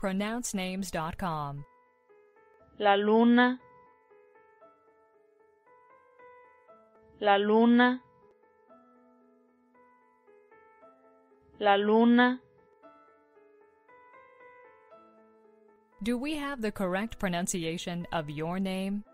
pronouncenames.com. La luna. La luna. La luna. Do we have the correct pronunciation of your name?